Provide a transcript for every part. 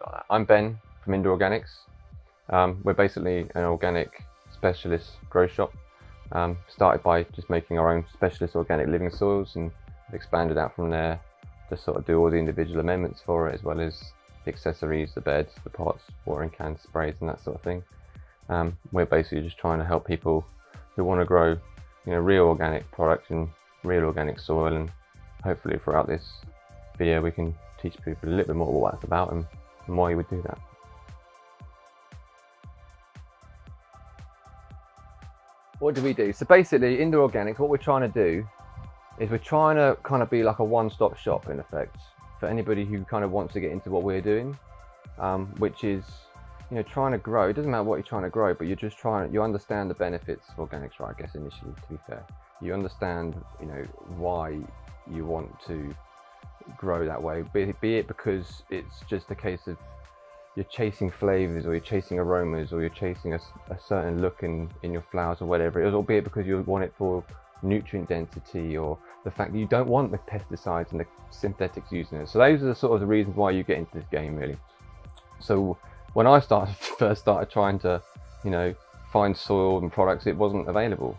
like that. I'm Ben from Indoor Organics. Um, we're basically an organic specialist grow shop. Um, started by just making our own specialist organic living soils and expanded out from there to sort of do all the individual amendments for it as well as the accessories, the beds, the pots, watering cans, sprays and that sort of thing. Um, we're basically just trying to help people who want to grow you know, real organic products and real organic soil and hopefully throughout this video we can teach people a little bit more what that's about and, and why you would do that. What do we do? So basically, Indoor Organics, what we're trying to do is we're trying to kind of be like a one-stop shop in effect for anybody who kind of wants to get into what we're doing, um, which is you know trying to grow. It doesn't matter what you're trying to grow, but you're just trying. You understand the benefits of organics, right? I guess initially, to be fair, you understand you know why you want to grow that way. Be, be it because it's just a case of you're chasing flavors or you're chasing aromas or you're chasing a, a, certain look in, in your flowers or whatever it is, or be it because you want it for nutrient density or the fact that you don't want the pesticides and the synthetics used in it. So those are the sort of the reasons why you get into this game really. So when I started first started trying to, you know, find soil and products, it wasn't available.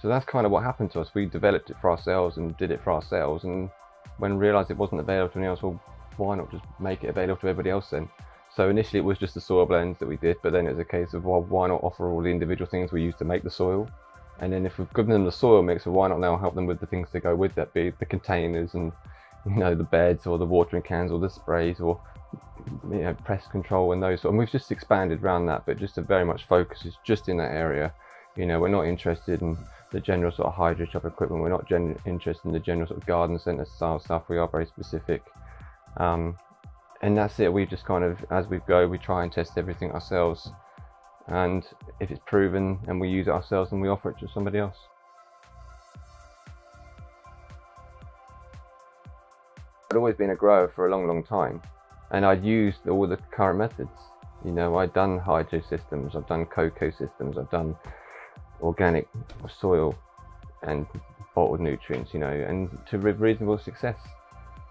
So that's kind of what happened to us. We developed it for ourselves and did it for ourselves and when realized it wasn't available to anyone else, well, why not just make it available to everybody else then? So initially it was just the soil blends that we did, but then it was a case of, well, why not offer all the individual things we use to make the soil? And then if we've given them the soil mix, well, why not now help them with the things to go with that, be the containers and, you know, the beds or the watering cans or the sprays or, you know, pest control and those. And we've just expanded around that, but just to very much focus is just in that area. You know, we're not interested in the general sort of hydro shop equipment. We're not interested in the general sort of garden centre style stuff. We are very specific. Um, and that's it. We just kind of, as we go, we try and test everything ourselves. And if it's proven and we use it ourselves, then we offer it to somebody else. I'd always been a grower for a long, long time. And I'd used all the current methods. You know, I'd done hydro systems, I've done cocoa systems, I've done organic soil and bottled nutrients, you know, and to reasonable success.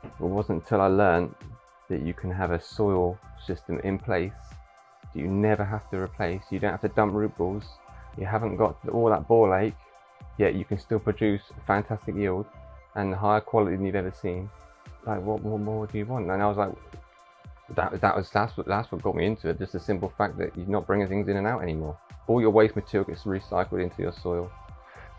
It wasn't until I learned that you can have a soil system in place that you never have to replace. You don't have to dump root balls. You haven't got all that ball ache, yet you can still produce fantastic yield and higher quality than you've ever seen. Like, what, what more do you want? And I was like, that, that was that's what that's what got me into it. Just the simple fact that you're not bringing things in and out anymore. All your waste material gets recycled into your soil.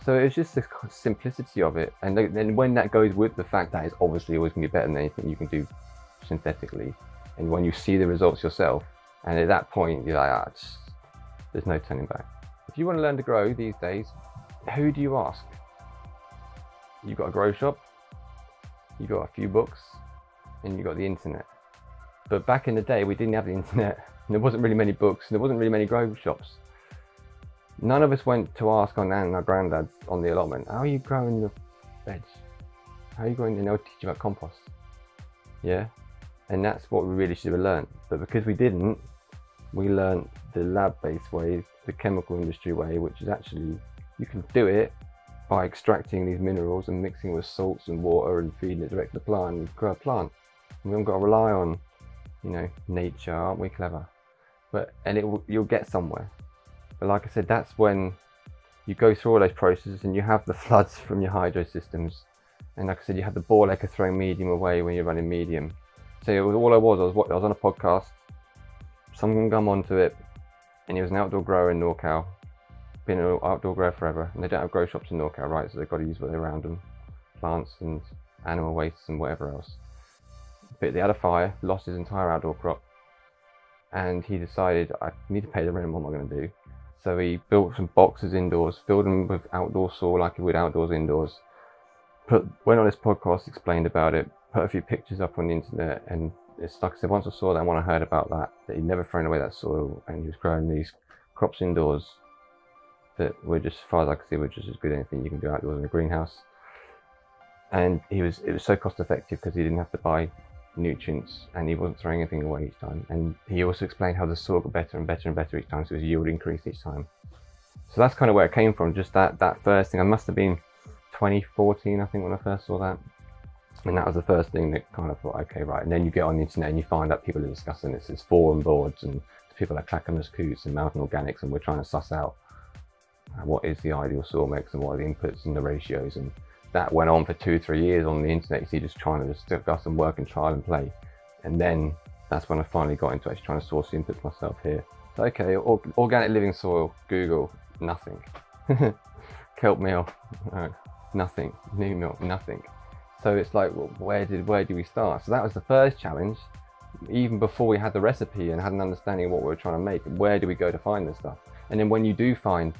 So it's just the simplicity of it, and then when that goes with the fact that it's obviously always going to be better than anything you can do synthetically. And when you see the results yourself, and at that point, you're like, ah, there's no turning back. If you want to learn to grow these days, who do you ask? You've got a grow shop, you've got a few books, and you've got the internet. But back in the day, we didn't have the internet, and there wasn't really many books, and there wasn't really many grow shops. None of us went to ask our nan and our granddad on the allotment, how are you growing the beds? How are you growing, and they'll teach you about compost. Yeah, and that's what we really should have learned. But because we didn't, we learned the lab-based way, the chemical industry way, which is actually you can do it by extracting these minerals and mixing with salts and water and feeding it direct to the plant. You grow a plant. We haven't got to rely on, you know, nature. Aren't we clever? But and it you'll get somewhere. But like I said, that's when you go through all those processes and you have the floods from your hydro systems. And like I said, you have the ball acre throwing medium away when you're running medium so it was all I was. I was, I was on a podcast. Someone come onto it, and he was an outdoor grower in NorCal. Been an outdoor grower forever, and they don't have grow shops in NorCal, right? So they've got to use what they're around them, plants and animal wastes and whatever else. But they had a fire, lost his entire outdoor crop, and he decided I need to pay the rent. What am I going to do? So he built some boxes indoors, filled them with outdoor soil like he would outdoors indoors. Put went on his podcast, explained about it, put a few pictures up on the internet and it's like I said, once I saw that when I heard about that, that he'd never thrown away that soil and he was growing these crops indoors that were just, as far as I could see, were just as good as anything you can do outdoors in a greenhouse. And he was, it was so cost effective because he didn't have to buy nutrients and he wasn't throwing anything away each time. And he also explained how the soil got better and better and better each time, so his yield increased each time. So that's kind of where it came from, just that, that first thing. I must have been 2014, I think, when I first saw that And that was the first thing that kind of thought, okay, right. And then you get on the internet and you find out people are discussing this. It's forum boards and people like Clackamas Coots and Mountain Organics, and we're trying to suss out uh, what is the ideal soil mix and what are the inputs and the ratios. And that went on for two, three years on the internet. You see, just trying to just discuss and work and trial and play. And then that's when I finally got into actually trying to source the inputs myself here. So, okay, or, organic living soil, Google, nothing. Kelp meal, no, nothing. Neem meal, nothing. So it's like, where did where do we start? So that was the first challenge. Even before we had the recipe and had an understanding of what we were trying to make, where do we go to find this stuff? And then when you do find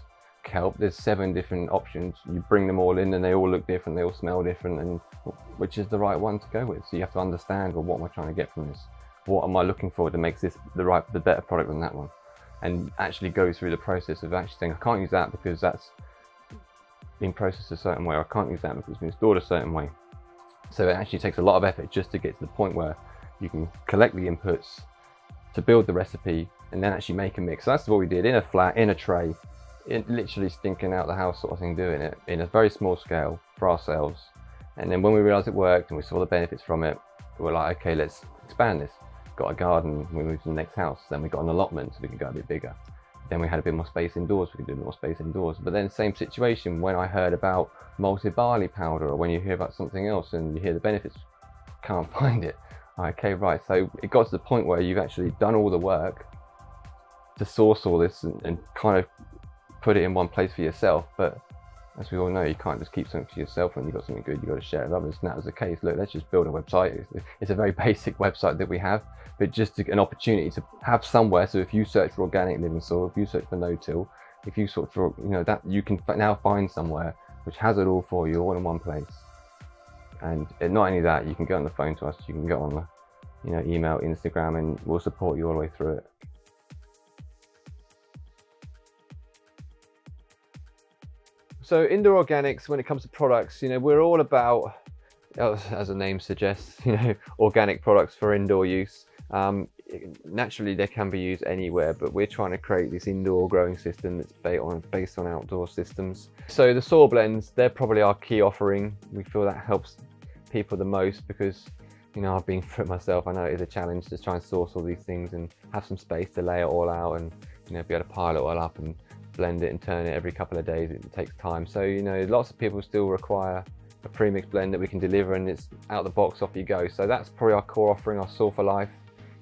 kelp, there's seven different options. You bring them all in and they all look different, they all smell different, and which is the right one to go with. So you have to understand, well, what am I trying to get from this? What am I looking for that makes this the right, the better product than that one? And actually go through the process of actually saying, I can't use that because that's been processed a certain way, or I can't use that because it's been stored a certain way. So it actually takes a lot of effort just to get to the point where you can collect the inputs to build the recipe and then actually make a mix. So that's what we did in a flat, in a tray, it literally stinking out the house sort of thing doing it in a very small scale for ourselves. And then when we realized it worked and we saw the benefits from it, we were like, okay, let's expand this. Got a garden, we moved to the next house. Then we got an allotment so we could go a bit bigger. Then we had a bit more space indoors, we could do more space indoors. But then same situation when I heard about malted barley powder or when you hear about something else and you hear the benefits, can't find it. Okay, right. So it got to the point where you've actually done all the work to source all this and, and kind of put it in one place for yourself. But as we all know, you can't just keep something for yourself. When you've got something good, you've got to share it with others. And that was the case. Look, let's just build a website. It's, a very basic website that we have, but just an opportunity to have somewhere. So if you search for organic living soil, if you search for no-till, if you sort for, you know, that you can now find somewhere which has it all for you all in one place. And not only that, you can get on the phone to us, you can get on the, you know, email, Instagram, and we'll support you all the way through it. So indoor organics, when it comes to products, you know, we're all about, as the name suggests, you know, organic products for indoor use. Um, naturally, they can be used anywhere, but we're trying to create this indoor growing system that's based on, based on outdoor systems. So the soil blends, they're probably our key offering. We feel that helps people the most because, you know, I've been through it myself. I know it is a challenge to try and source all these things and have some space to lay it all out and, you know, be able to pile it all up and blend it and turn it every couple of days. It takes time. So, you know, lots of people still require a premix blend that we can deliver and it's out the box, off you go. So that's probably our core offering, our Soil for Life.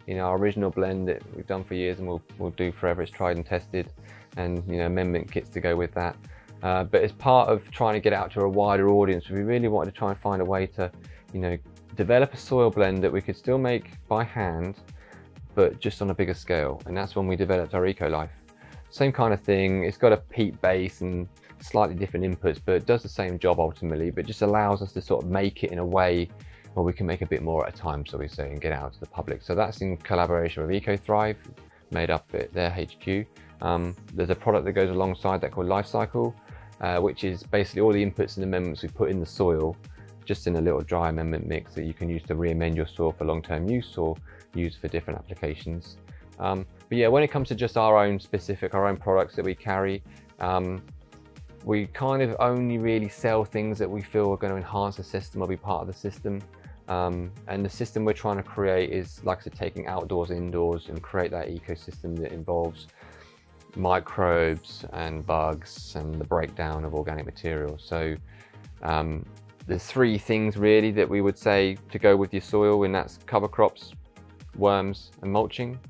You know, our original blend that we've done for years and we'll, we'll do forever. It's tried and tested and, you know, amendment kits to go with that. Uh, but as part of trying to get out to a wider audience, we really wanted to try and find a way to, you know, develop a soil blend that we could still make by hand, but just on a bigger scale. And that's when we developed our Eco Life same kind of thing. It's got a peat base and slightly different inputs, but it does the same job ultimately, but just allows us to sort of make it in a way where we can make a bit more at a time, so we say, and get out to the public. So that's in collaboration with EcoThrive, made up at their HQ. Um, there's a product that goes alongside that called Life Cycle, uh, which is basically all the inputs and amendments we put in the soil, just in a little dry amendment mix that you can use to re-amend your soil for long-term use or use for different applications. Um, but yeah, when it comes to just our own specific, our own products that we carry, um, we kind of only really sell things that we feel are going to enhance the system or be part of the system. Um, and the system we're trying to create is, like I said, taking outdoors, indoors, and create that ecosystem that involves microbes and bugs and the breakdown of organic materials. So um, there's three things really that we would say to go with your soil, and that's cover crops, worms, and mulching.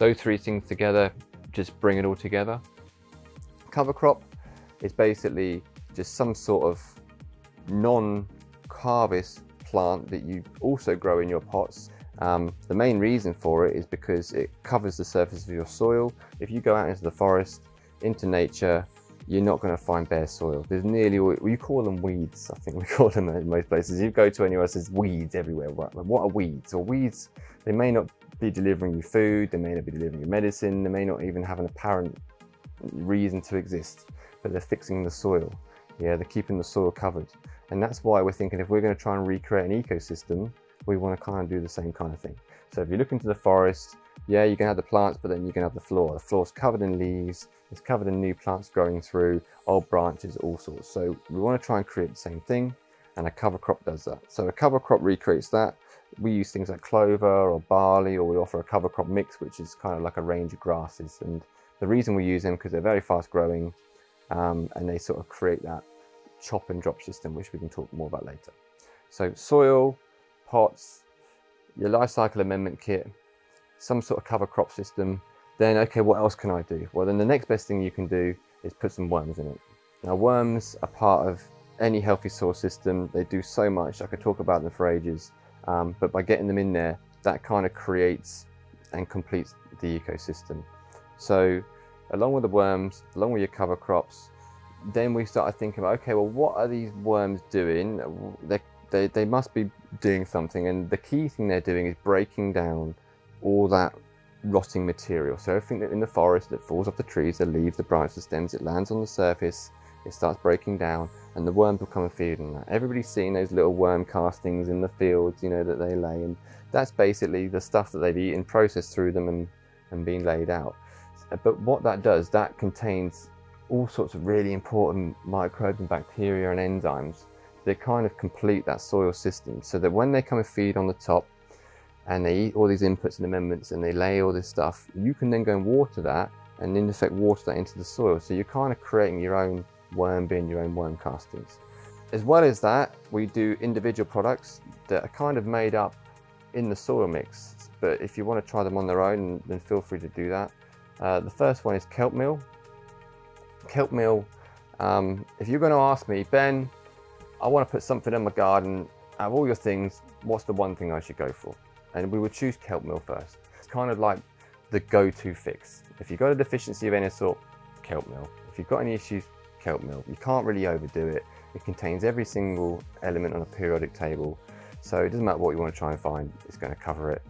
Those three things together just bring it all together. Cover crop is basically just some sort of non-harvest plant that you also grow in your pots. Um, the main reason for it is because it covers the surface of your soil. If you go out into the forest, into nature, you're not going to find bare soil. There's nearly, all we call them weeds, I think we call them in most places. You go to anywhere, there's weeds everywhere. What are weeds? Or weeds, they may not be delivering you food, they may not be delivering you medicine, they may not even have an apparent reason to exist, but they're fixing the soil. Yeah, they're keeping the soil covered. And that's why we're thinking if we're going to try and recreate an ecosystem, we want to kind of do the same kind of thing. So if you look into the forest, yeah, you can have the plants, but then you can have the floor. The floor's covered in leaves, it's covered in new plants growing through, old branches, all sorts. So we want to try and create the same thing. and a cover crop does that. So a cover crop recreates that. We use things like clover or barley, or we offer a cover crop mix, which is kind of like a range of grasses. And the reason we use them because they're very fast growing um, and they sort of create that chop and drop system, which we can talk more about later. So soil, pots, your life cycle amendment kit, some sort of cover crop system, then okay, what else can I do? Well, then the next best thing you can do is put some worms in it. Now, worms are part of any healthy soil system. They do so much. I could talk about them for ages, um, but by getting them in there, that kind of creates and completes the ecosystem. So, along with the worms, along with your cover crops, then we started thinking about okay, well, what are these worms doing? They, they, they must be doing something, and the key thing they're doing is breaking down all that rotting material. So everything that in the forest that falls off the trees, the leaves, the branches, the stems, it lands on the surface, it starts breaking down, and the worms will come and feed on that. Everybody's seen those little worm castings in the fields, you know, that they lay, and that's basically the stuff that they've eaten, processed through them, and, and being laid out. But what that does, that contains all sorts of really important microbes and bacteria and enzymes that kind of complete that soil system so that when they come and feed on the top, and they eat all these inputs and amendments and they lay all this stuff, you can then go and water that and in effect water that into the soil. So you're kind of creating your own worm being your own worm castings. As well as that, we do individual products that are kind of made up in the soil mix. But if you want to try them on their own, then feel free to do that. Uh, the first one is kelp meal. Kelp meal, um, if you're going to ask me, Ben, I want to put something in my garden, out of all your things, what's the one thing I should go for? and we would choose kelp meal first. It's kind of like the go-to fix. If you've got a deficiency of any sort, kelp meal. If you've got any issues, kelp meal. You can't really overdo it. It contains every single element on a periodic table. So it doesn't matter what you want to try and find, it's going to cover it.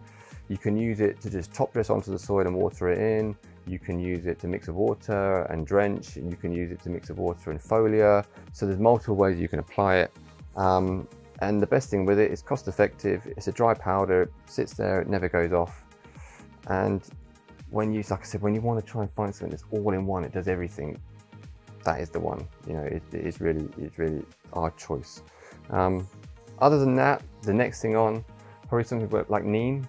You can use it to just top dress onto the soil and water it in. You can use it to mix with water and drench. And you can use it to mix with water and foliar. So there's multiple ways you can apply it. Um, and the best thing with it is cost effective. It's a dry powder, it sits there, it never goes off. And when you, like I said, when you want to try and find something that's all in one, it does everything. That is the one. You know, it, it is really, it's really our choice. Um, other than that, the next thing on, probably something like neem.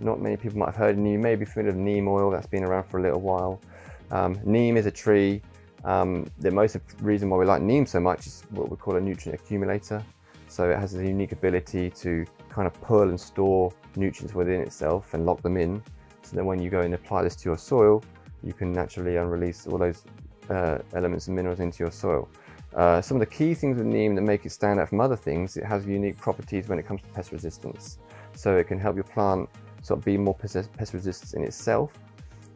Not many people might have heard of neem. Maybe familiar with neem oil. That's been around for a little while. Um, neem is a tree. Um, the most reason why we like neem so much is what we call a nutrient accumulator. So it has a unique ability to kind of pull and store nutrients within itself and lock them in. So then when you go and apply this to your soil, you can naturally release all those uh, elements and minerals into your soil. Uh, some of the key things with neem that make it stand out from other things, it has unique properties when it comes to pest resistance. So it can help your plant sort of be more pest resistant in itself,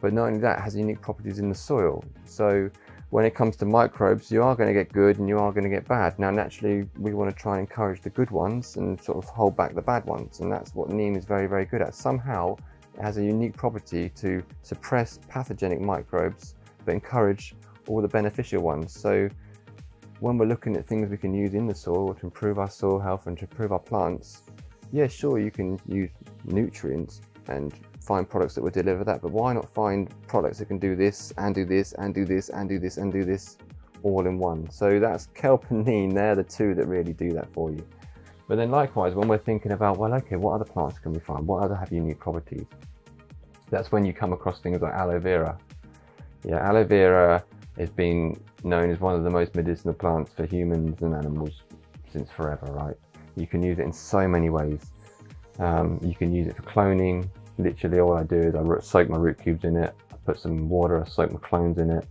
but not only that, it has unique properties in the soil. So when it comes to microbes, you are going to get good and you are going to get bad. Now, naturally, we want to try and encourage the good ones and sort of hold back the bad ones. And that's what neem is very, very good at. Somehow, it has a unique property to suppress pathogenic microbes, but encourage all the beneficial ones. So when we're looking at things we can use in the soil to improve our soil health and to improve our plants, yeah, sure, you can use nutrients and find products that will deliver that, but why not find products that can do this and do this and do this and do this and do this all in one? So that's kelp and neem, they're the two that really do that for you. But then likewise, when we're thinking about, well, okay, what other plants can we find? What other have unique properties? That's when you come across things like aloe vera. Yeah, aloe vera has been known as one of the most medicinal plants for humans and animals since forever, right? You can use it in so many ways. Um, you can use it for cloning, literally all I do is I soak my root cubes in it, I put some water, I soak my clones in it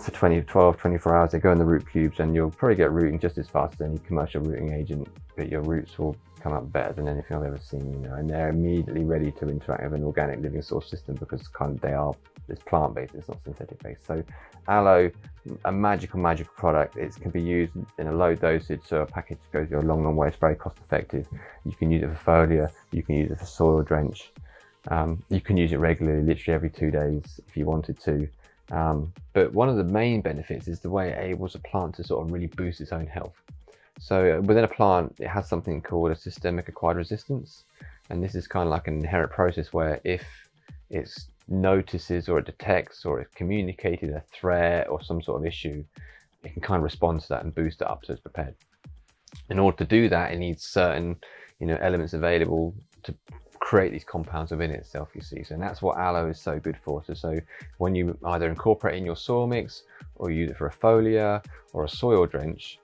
for 20, 12, 24 hours. They go in the root cubes and you'll probably get rooting just as fast as any commercial rooting agent, but your roots will come up better than anything I've ever seen, you know, and they're immediately ready to interact with an organic living source system because kind of they are, it's plant-based, it's not synthetic-based. So aloe, a magical, magical product. It can be used in a low dosage, so a package goes a long, long way. It's very cost effective. You can use it for foliar, you can use it for soil drench. Um, you can use it regularly, literally every two days if you wanted to. Um, but one of the main benefits is the way it enables a plant to sort of really boost its own health. So uh, within a plant, it has something called a systemic acquired resistance. And this is kind of like an inherent process where if it notices or it detects or it's communicated a threat or some sort of issue, it can kind of respond to that and boost it up so it's prepared. in order to do that, it needs certain, you know, elements available to create these compounds within itself, you see. So and that's what aloe is so good for. So, so when you either incorporate in your soil mix or use it for a foliar or a soil drench,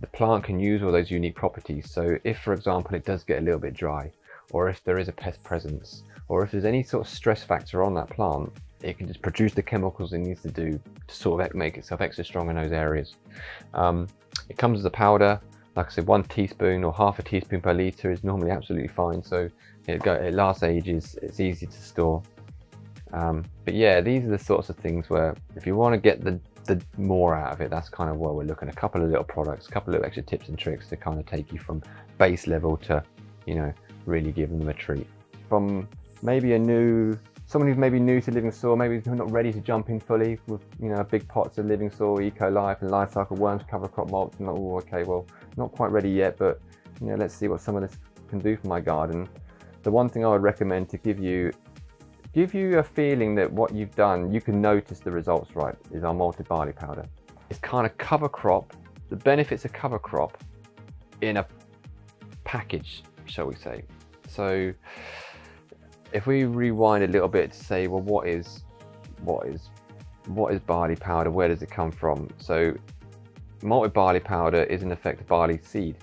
the plant can use all those unique properties. So if, for example, it does get a little bit dry, or if there is a pest presence, or if there's any sort of stress factor on that plant, it can just produce the chemicals it needs to do to sort of make itself extra strong in those areas. Um, it comes as a powder. Like I said, one teaspoon or half a teaspoon per litre is normally absolutely fine. So it, go, it lasts ages, it's easy to store. Um, but yeah, these are the sorts of things where if you want to get the, the more out of it, that's kind of where we're looking. A couple of little products, a couple of extra tips and tricks to kind of take you from base level to, you know, really giving them a treat. From maybe a new, someone who's maybe new to living soil, maybe who's not ready to jump in fully with, you know, big pots of living soil, eco life and life cycle worms, cover crop mulch, and oh, okay, well, not quite ready yet, but you know, let's see what some of this can do for my garden the one thing I would recommend to give you give you a feeling that what you've done, you can notice the results right, is our malted barley powder. It's kind of cover crop, the benefits of cover crop in a package, shall we say. So if we rewind a little bit to say, well, what is what is what is barley powder? Where does it come from? So malted barley powder is in effect barley seed.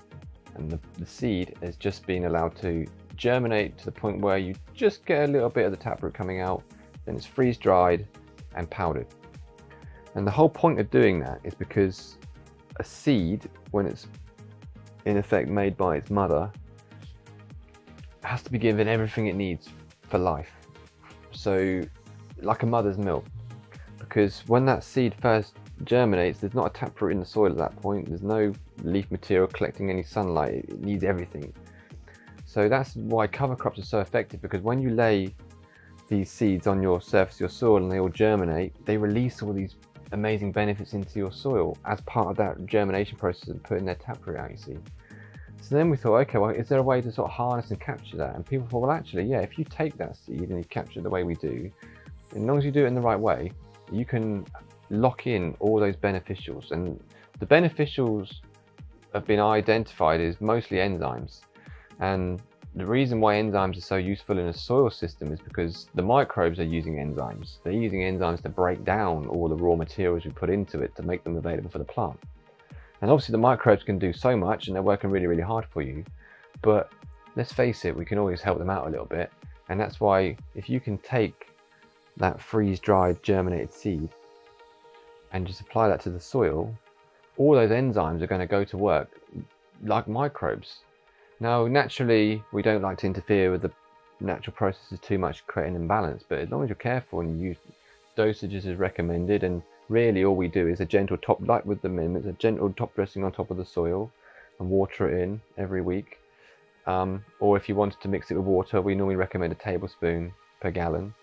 And the, the seed has just been allowed to germinate to the point where you just get a little bit of the taproot coming out, then it's freeze dried and powdered. And the whole point of doing that is because a seed, when it's in effect made by its mother, has to be given everything it needs for life. So, like a mother's milk. Because when that seed first germinates, there's not a taproot in the soil at that point, there's no leaf material collecting any sunlight, it needs everything. So that's why cover crops are so effective because when you lay these seeds on your surface of your soil and they all germinate, they release all these amazing benefits into your soil as part of that germination process and putting their taproot out, you see. So then we thought, okay, well, is there a way to sort of harness and capture that? And people thought, well, actually, yeah, if you take that seed and you capture it the way we do, as long as you do it in the right way, you can lock in all those beneficials. And the beneficials have been identified as mostly enzymes. And the reason why enzymes are so useful in a soil system is because the microbes are using enzymes. They're using enzymes to break down all the raw materials we put into it to make them available for the plant. And obviously the microbes can do so much and they're working really, really hard for you. But let's face it, we can always help them out a little bit. And that's why if you can take that freeze-dried germinated seed and just apply that to the soil, all those enzymes are going to go to work like microbes now, naturally, we don't like to interfere with the natural processes too much, create an imbalance, but as long as you're careful and use dosages as recommended, and really all we do is a gentle top, like with the neem, it's a gentle top dressing on top of the soil and water it in every week. Um, or if you wanted to mix it with water, we normally recommend a tablespoon per gallon.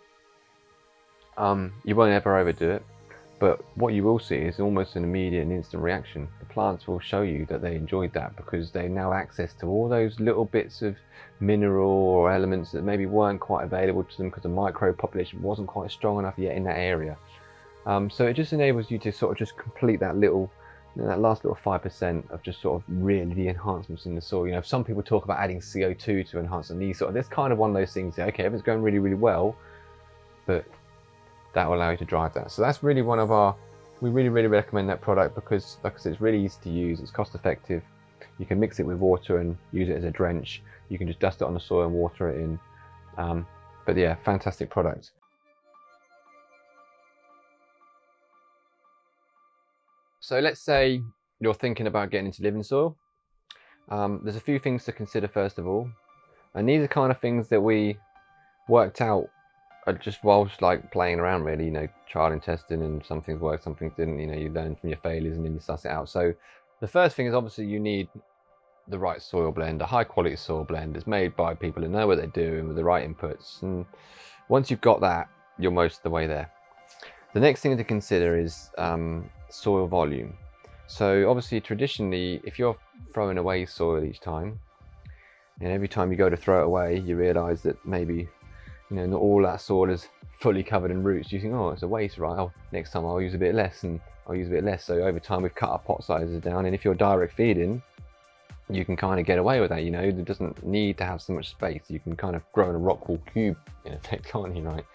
Um, you won't ever overdo it. But what you will see is almost an immediate and instant reaction. The plants will show you that they enjoyed that because they now access to all those little bits of mineral or elements that maybe weren't quite available to them because the micro population wasn't quite strong enough yet in that area. Um, so it just enables you to sort of just complete that little, that last little 5% of just sort of really the enhancements in the soil. You know, some people talk about adding CO2 to enhance and these sort of, this kind of one of those things, okay, if it's going really, really well, but that will allow you to drive that. So that's really one of our, we really, really recommend that product because like I said, it's really easy to use, it's cost effective. You can mix it with water and use it as a drench. You can just dust it on the soil and water it in. Um, but yeah, fantastic product. So let's say you're thinking about getting into living soil. Um, there's a few things to consider first of all. And these are kind of things that we worked out just whilst like playing around really, you know, trial and testing and some things worked, some things didn't, you know, you learn from your failures and then you suss it out. So the first thing is obviously you need the right soil blend, a high quality soil blend. It's made by people who know what they're doing with the right inputs. And once you've got that, you're most of the way there. The next thing to consider is um, soil volume. So obviously traditionally, if you're throwing away soil each time, and every time you go to throw it away, you realize that maybe you know, not all that soil is fully covered in roots. You think, oh, it's a waste, right? I'll, next time I'll use a bit less and I'll use a bit less. So over time, we've cut our pot sizes down. And if you're direct feeding, you can kind of get away with that, you know, it doesn't need to have so much space. You can kind of grow in a rockwool cube in effect, can't you, right?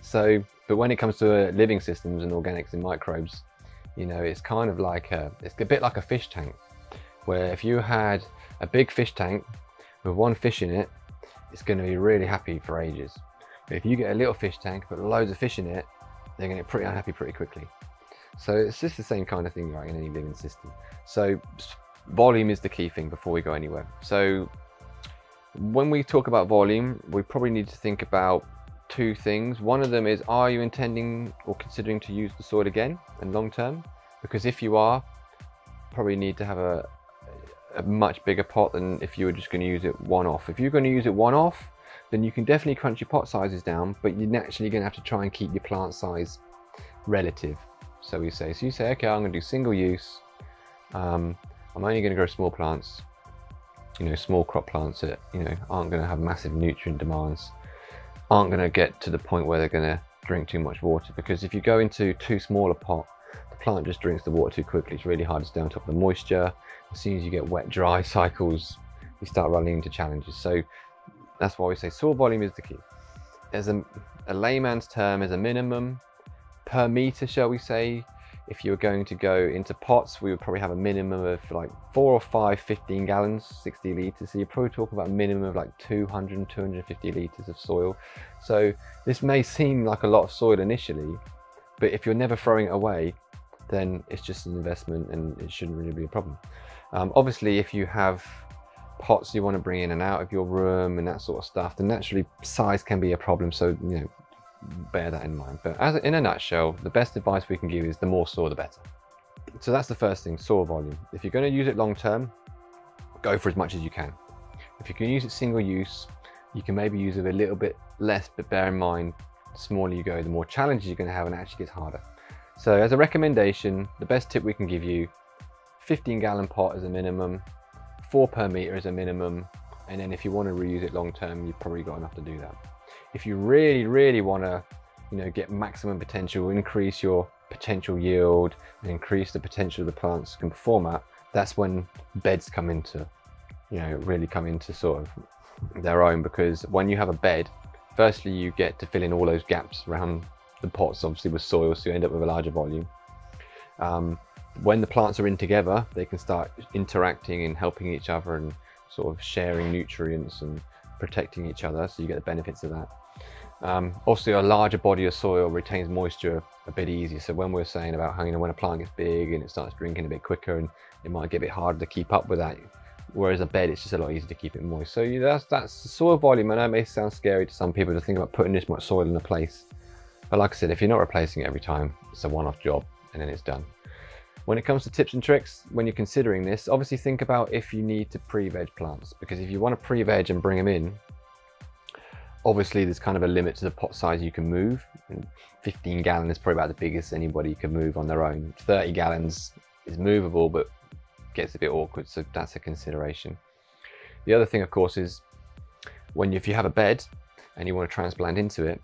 So, but when it comes to uh, living systems and organics and microbes, you know, it's kind of like a, it's a bit like a fish tank, where if you had a big fish tank with one fish in it, it's going to be really happy for ages. But if you get a little fish tank, put loads of fish in it, they're going to get pretty unhappy pretty quickly. So it's just the same kind of thing, right, in any living system. So volume is the key thing before we go anywhere. So when we talk about volume, we probably need to think about two things. One of them is, are you intending or considering to use the soil again and long term? Because if you are, probably need to have a, a much bigger pot than if you were just going to use it one off. If you're going to use it one off, then you can definitely crunch your pot sizes down, but you're naturally going to have to try and keep your plant size relative. So we say, so you say, okay, I'm going to do single use. Um, I'm only going to grow small plants, you know, small crop plants that, you know, aren't going to have massive nutrient demands, aren't going to get to the point where they're going to drink too much water. Because if you go into too small a pot, the plant just drinks the water too quickly. It's really hard to stay on top of the moisture. As soon as you get wet, dry cycles, you start running into challenges. So that's why we say soil volume is the key. As a, a layman's term, as a minimum per meter, shall we say, if you were going to go into pots, we would probably have a minimum of like four or five 15 gallons, 60 liters. So you're probably talking about a minimum of like 200, 250 liters of soil. So this may seem like a lot of soil initially, but if you're never throwing it away, then it's just an investment and it shouldn't really be a problem. Um, obviously, if you have pots you want to bring in and out of your room and that sort of stuff, then naturally size can be a problem. So, you know, bear that in mind. But as in a nutshell, the best advice we can give is the more soil, the better. So that's the first thing, soil volume. If you're going to use it long term, go for as much as you can. If you can use it single use, you can maybe use it a little bit less, but bear in mind, the smaller you go, the more challenges you're going to have and it actually gets harder. So as a recommendation, the best tip we can give you, 15 gallon pot as a minimum, four per meter as a minimum. And then if you want to reuse it long term, you've probably got enough to do that if you really, really want to, you know, get maximum potential, increase your potential yield and increase the potential of the plants can perform at, that's when beds come into, you know, really come into sort of their own because when you have a bed, firstly, you get to fill in all those gaps around the pots, obviously with soil, so you end up with a larger volume. Um, when the plants are in together, they can start interacting and helping each other and sort of sharing nutrients and protecting each other, so you get the benefits of that. Um, also, a larger body of soil retains moisture a bit easier. So when we're saying about you know, when a plant gets big and it starts drinking a bit quicker and it might get a bit harder to keep up with that. Whereas a bed, it's just a lot easier to keep it moist. So that's, that's soil volume. I know it may sound scary to some people to think about putting this much soil in a place. But like I said, if you're not replacing it every time, it's a one-off job and then it's done. When it comes to tips and tricks, when you're considering this, obviously think about if you need to pre-veg plants. Because if you want to pre-veg and bring them in, Obviously, there's kind of a limit to the pot size you can move. 15 gallon is probably about the biggest anybody can move on their own. 30 gallons is movable, but gets a bit awkward, so that's a consideration. The other thing, of course, is when you, if you have a bed and you want to transplant into it,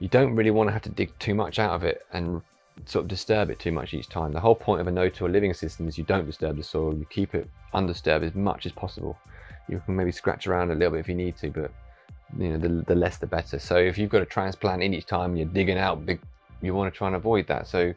you don't really want to have to dig too much out of it and sort of disturb it too much each time. The whole point of a no-till living system is you don't disturb the soil, you keep it undisturbed as much as possible. You can maybe scratch around a little bit if you need to, but you know, the, the less the better. So if you've got a transplant in each time you're digging out big, you want to try and avoid that. So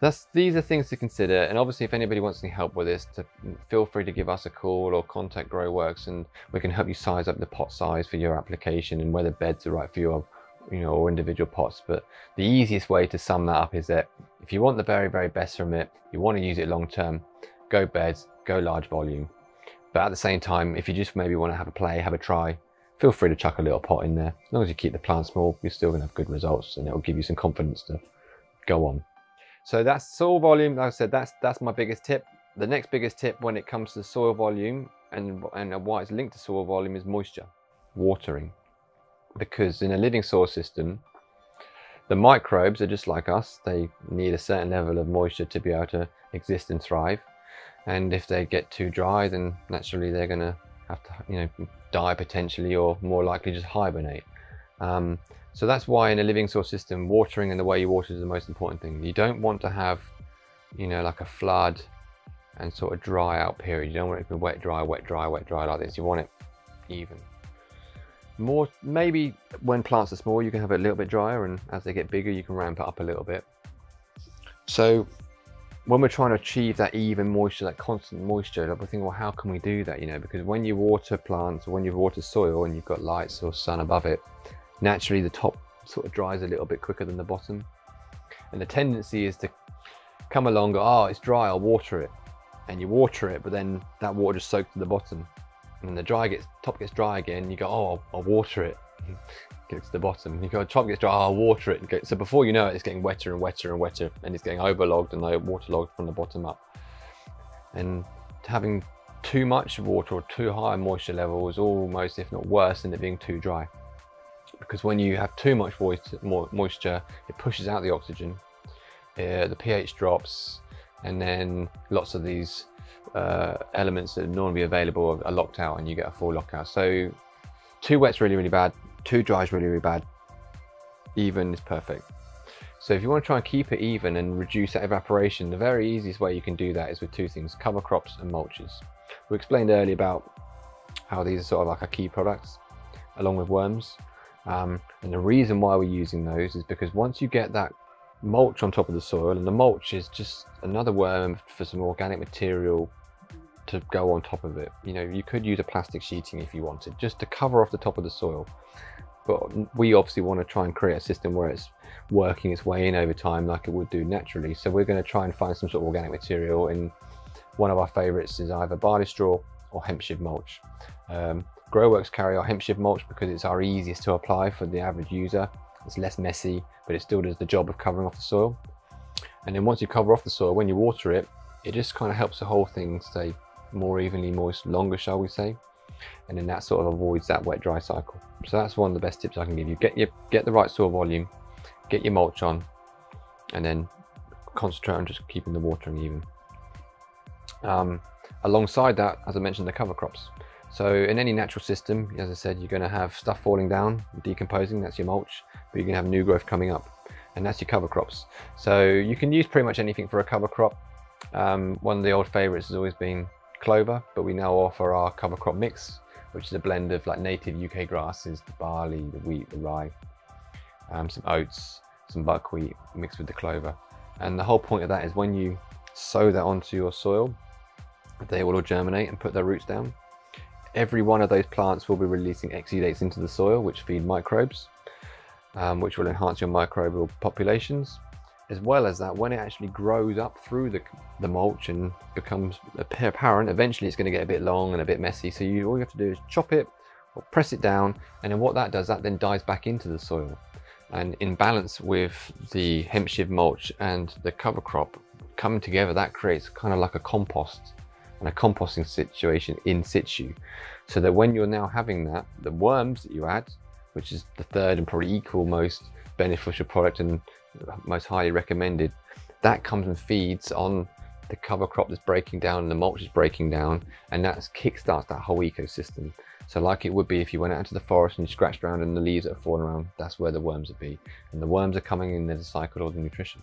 that's these are things to consider. And obviously, if anybody wants any help with this, to feel free to give us a call or contact Groworks, and we can help you size up the pot size for your application and whether beds are right for you, you know, or individual pots. But the easiest way to sum that up is that if you want the very, very best from it, you want to use it long term, go beds, go large volume. But at the same time, if you just maybe want to have a play, have a try, feel free to chuck a little pot in there. As long as you keep the plant small, you're still going to have good results and it'll give you some confidence to go on. So that's soil volume. Like I said, that's that's my biggest tip. The next biggest tip when it comes to soil volume and, and why it's linked to soil volume is moisture, watering. Because in a living soil system, the microbes are just like us. They need a certain level of moisture to be able to exist and thrive. And if they get too dry, then naturally they're going to have to, you know, die potentially or more likely just hibernate. Um, so that's why in a living soil system, watering and the way you water is the most important thing. You don't want to have, you know, like a flood and sort of dry out period. You don't want it to be wet, dry, wet, dry, wet, dry like this. You want it even. More, maybe when plants are small, you can have it a little bit drier and as they get bigger, you can ramp it up a little bit. So when we're trying to achieve that even moisture, that constant moisture, we're thinking, well, how can we do that? You know, because when you water plants or when you water soil and you've got lights or sun above it, naturally the top sort of dries a little bit quicker than the bottom. And the tendency is to come along, go, oh, it's dry, I'll water it. And you water it, but then that water just soaks to the bottom. And the dry gets, top gets dry again, you go, oh, I'll, I'll water it. Gets to the bottom. You go, top gets dry, I'll water it. So before you know it, it's getting wetter and wetter and wetter, and it's getting overlogged and waterlogged from the bottom up. And having too much water or too high moisture level is almost, if not worse, than it being too dry. Because when you have too much moisture, it pushes out the oxygen, uh, the pH drops, and then lots of these uh, elements that normally available are locked out and you get a full lockout. So two wet's really, really bad. Two dry is really, really bad. Even is perfect. So if you want to try and keep it even and reduce that evaporation, the very easiest way you can do that is with two things, cover crops and mulches. We explained earlier about how these are sort of like our key products, along with worms. Um, and the reason why we're using those is because once you get that mulch on top of the soil, and the mulch is just another worm for some organic material to go on top of it. You know, you could use a plastic sheeting if you wanted, just to cover off the top of the soil. But we obviously want to try and create a system where it's working its way in over time like it would do naturally. So we're going to try and find some sort of organic material and one of our favorites is either barley straw or hemp shiv mulch. Um, Groworks carry our hemp shiv mulch because it's our easiest to apply for the average user. It's less messy, but it still does the job of covering off the soil. And then once you cover off the soil, when you water it, it just kind of helps the whole thing stay more evenly moist longer, shall we say. And then that sort of avoids that wet dry cycle. So that's one of the best tips I can give you. Get your get the right soil volume, get your mulch on, and then concentrate on just keeping the watering even. Um, alongside that, as I mentioned, the cover crops. So in any natural system, as I said, you're going to have stuff falling down, decomposing, that's your mulch, but you're going to have new growth coming up, and that's your cover crops. So you can use pretty much anything for a cover crop. Um, one of the old favorites has always been clover, but we now offer our cover crop mix, which is a blend of like native UK grasses, the barley, the wheat, the rye, um, some oats, some buckwheat mixed with the clover. And the whole point of that is when you sow that onto your soil, they will all germinate and put their roots down. Every one of those plants will be releasing exudates into the soil, which feed microbes, um, which will enhance your microbial populations as well as that when it actually grows up through the, the mulch and becomes apparent eventually it's going to get a bit long and a bit messy. So you all you have to do is chop it or press it down and then what that does that then dies back into the soil. And in balance with the hemp shiv mulch and the cover crop coming together that creates kind of like a compost and a composting situation in situ so that when you're now having that the worms that you add which is the third and probably equal most beneficial product and most highly recommended, that comes and feeds on the cover crop that's breaking down and the mulch is breaking down and that kickstarts that whole ecosystem. So like it would be if you went out into the forest and you scratched around and the leaves that are falling around, that's where the worms would be. And the worms are coming in, a cycle of the nutrition.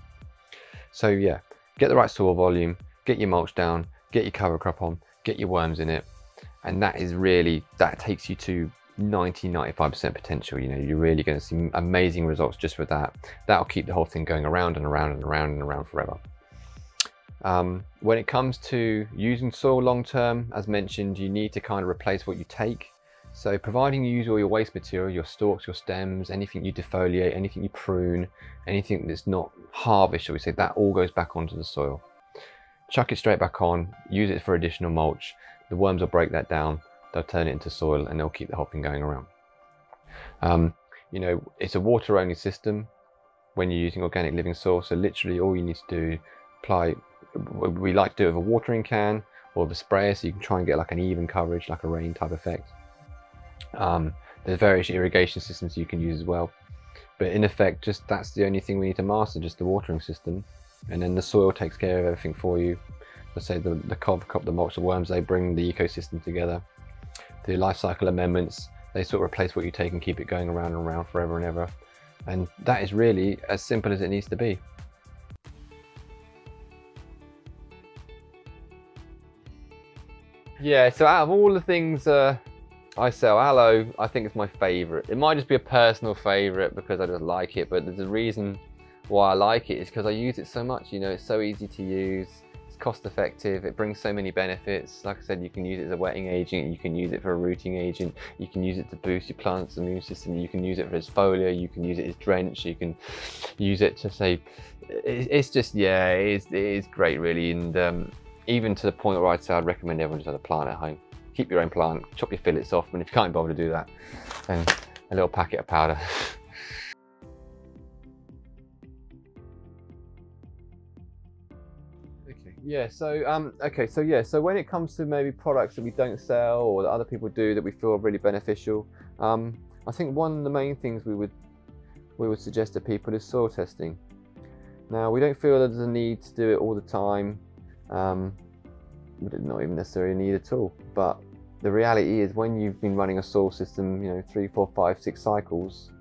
So yeah, get the right soil volume, get your mulch down, get your cover crop on, get your worms in it. And that is really, that takes you to 90 95% potential. You know you're really going to see amazing results just with that. That'll keep the whole thing going around and around and around and around forever. Um, when it comes to using soil long term as mentioned you need to kind of replace what you take. So providing you use all your waste material your stalks your stems anything you defoliate anything you prune anything that's not harvest shall we say that all goes back onto the soil chuck it straight back on use it for additional mulch the worms will break that down they'll turn it into soil and they'll keep the whole thing going around. Um, you know, it's a water only system when you're using organic living soil. So literally all you need to do, apply, we like to do it with a watering can or the sprayer so you can try and get like an even coverage, like a rain type effect. Um, there's various irrigation systems you can use as well. But in effect, just that's the only thing we need to master, just the watering system. And then the soil takes care of everything for you. Let's say the, the cover crop, the mulch, the worms, they bring the ecosystem together the life cycle amendments, they sort of replace what you take and keep it going around and around forever and ever. And that is really as simple as it needs to be. Yeah, so out of all the things uh, I sell, aloe, I think it's my favourite. It might just be a personal favourite because I just like it, but there's a reason why I like it is because I use it so much. You know, it's so easy to use, it's cost effective, it brings so many benefits. Like I said, you can use it as a wetting agent, you can use it for a rooting agent, you can use it to boost your plant's immune system, you can use it for its foliar, you can use it as drench, you can use it to say, it's just, yeah, it is, it is great really. And um, even to the point where I'd say I'd recommend everyone just have a plant at home. Keep your own plant, chop your fillets off, and if you can't bother to do that, then a little packet of powder. yeah, so, um, okay, so yeah, so when it comes to maybe products that we don't sell or that other people do that we feel are really beneficial, um, I think one of the main things we would we would suggest to people is soil testing. Now, we don't feel that there's a need to do it all the time um, not even necessarily need at all. But the reality is when you've been running a soil system, you know, three, four, five, six cycles,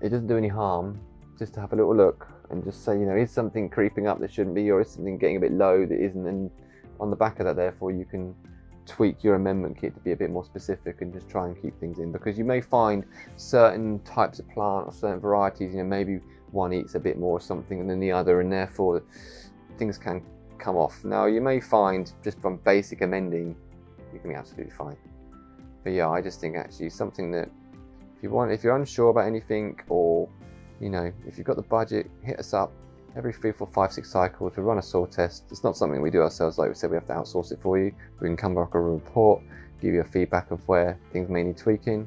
it doesn't do any harm just to have a little look and just say, you know, is something creeping up that shouldn't be, or is something getting a bit low that isn't? And on the back of that, therefore, you can tweak your amendment kit to be a bit more specific and just try and keep things in because you may find certain types of plant or certain varieties, you know, maybe one eats a bit more or something than the other, and therefore things can come off. Now you may find just from basic amending, you can be absolutely fine. But yeah, I just think actually something that if you want, if you're unsure about anything or, you know, if you've got the budget, hit us up every three, four, five, six cycles. We run a soil test. It's not something we do ourselves. Like we said, we have to outsource it for you. We can come back with a report, give you a feedback of where things may need tweaking,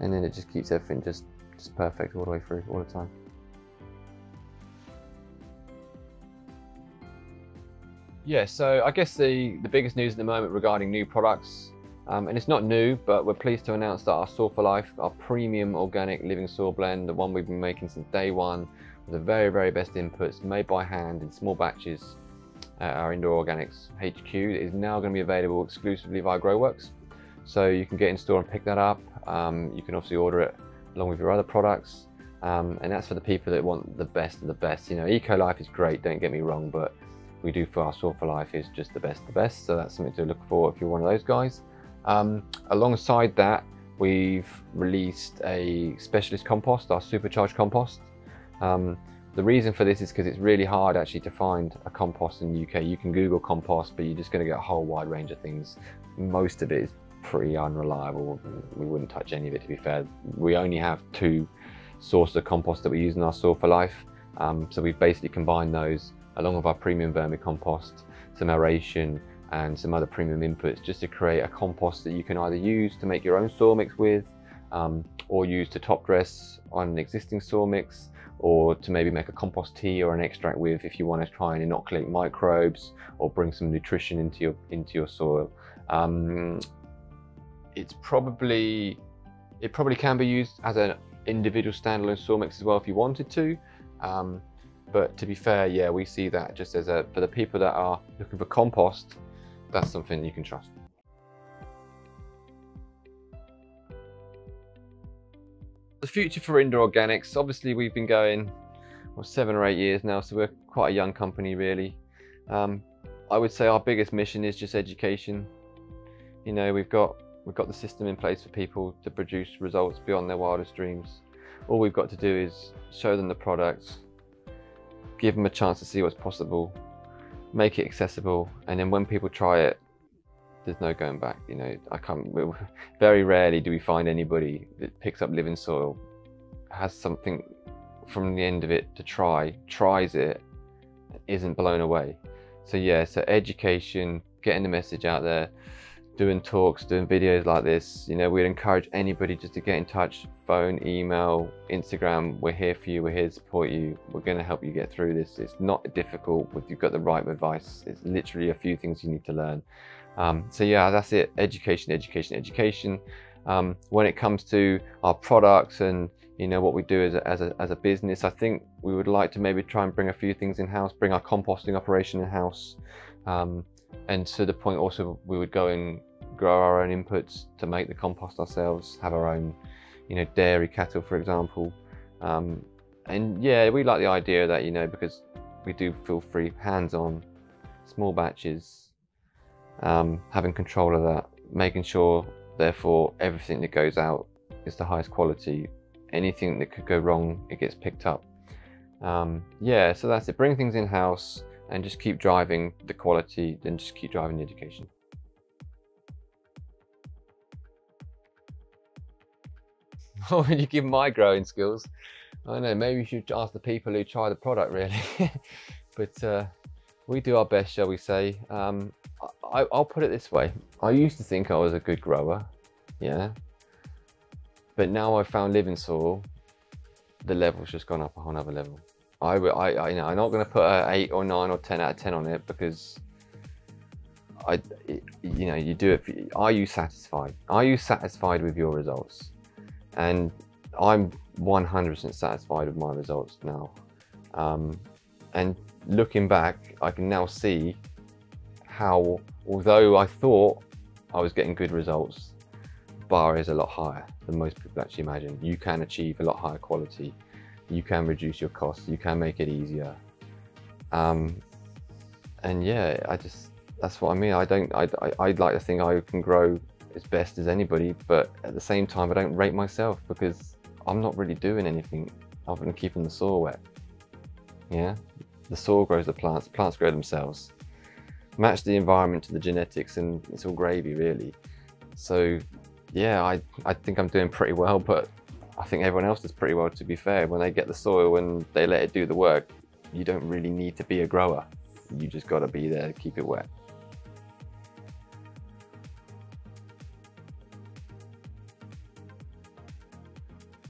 and then it just keeps everything just, just perfect all the way through, all the time. Yeah, so I guess the, the biggest news at the moment regarding new products, um, and it's not new, but we're pleased to announce that our Soil for Life, our premium organic living soil blend, the one we've been making since day one, with the very, very best inputs made by hand in small batches at our Indoor Organics HQ, is now going to be available exclusively via Groworks. So you can get in store and pick that up. Um, you can obviously order it along with your other products. Um, and that's for the people that want the best of the best. You know, Eco Life is great, don't get me wrong, but we do for our Soil for Life is just the best of the best. So that's something to look for if you're one of those guys. Um, alongside that, we've released a specialist compost, our supercharged compost. Um, the reason for this is because it's really hard actually to find a compost in the UK. You can Google compost, but you're just going to get a whole wide range of things. Most of it is pretty unreliable. We wouldn't touch any of it to be fair. We only have two sources of compost that we use in our Soil for Life. Um, so we've basically combined those along with our premium vermicompost, some aeration and some other premium inputs just to create a compost that you can either use to make your own soil mix with um, or use to top dress on an existing soil mix or to maybe make a compost tea or an extract with if you want to try and inoculate microbes or bring some nutrition into your into your soil. Um, it's probably it probably can be used as an individual standalone soil mix as well if you wanted to. Um, but to be fair, yeah, we see that just as a, for the people that are looking for compost, that's something you can trust. The future for Indoor Organics, obviously we've been going well, seven or eight years now, so we're quite a young company really. Um, I would say our biggest mission is just education. You know, we've got we've got the system in place for people to produce results beyond their wildest dreams. All we've got to do is show them the products, give them a chance to see what's possible, make it accessible, and then when people try it, there's no going back. You know, I can't. Very rarely do we find anybody that picks up living soil, has something from the end of it to try, tries it, isn't blown away. So yeah, so education, getting the message out there, doing talks, doing videos like this. You know, we'd encourage anybody just to get in touch, phone, email, Instagram. We're here for you. We're here to support you. We're going to help you get through this. It's not difficult if you've got the right advice. It's literally a few things you need to learn. Um, so yeah, that's it. Education, education, education. Um, when it comes to our products and you know what we do as a, as a, as a business, I think we would like to maybe try and bring a few things in house, bring our composting operation in house. Um, and to the point also we would go and grow our own inputs to make the compost ourselves, have our own, you know, dairy cattle, for example. Um, and yeah, we like the idea that, you know, because we do feel free, hands-on, small batches, um, having control of that, making sure, therefore, everything that goes out is the highest quality. Anything that could go wrong, it gets picked up. Um, yeah, so that's it. Bring things in house and just keep driving the quality, then just keep driving the education. What would you give my growing skills? I don't know, maybe you should ask the people who try the product really. but uh, we do our best, shall we say. Um, I, will put it this way. I used to think I was a good grower, yeah. But now I've found living soil, the level's just gone up a whole other level. I, I, I you know, I'm not going to put an 8 or 9 or 10 out of 10 on it because I, you know, you do it. For, are you satisfied? Are you satisfied with your results? And I'm 100% satisfied with my results now. Um, and looking back, I can now see how, although I thought I was getting good results, bar is a lot higher than most people actually imagine. You can achieve a lot higher quality. You can reduce your costs. You can make it easier. Um, and yeah, I just, that's what I mean. I don't, I, I, would like to think I can grow as best as anybody, but at the same time, I don't rate myself because I'm not really doing anything other than keeping the soil wet. Yeah, the soil grows the plants, plants grow themselves. Match the environment to the genetics and it's all gravy really. So yeah, I, I think I'm doing pretty well, but I think everyone else does pretty well to be fair. When they get the soil and they let it do the work, you don't really need to be a grower. You just got to be there to keep it wet.